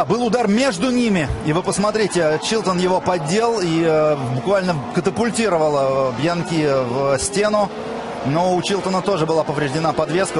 А, был удар между ними, и вы посмотрите, Чилтон его поддел и э, буквально катапультировал э, Бьянки в стену. Но у Чилтона тоже была повреждена подвеска.